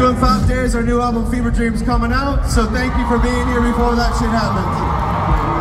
In five days, our new album Fever Dreams coming out. So thank you for being here before that shit happens.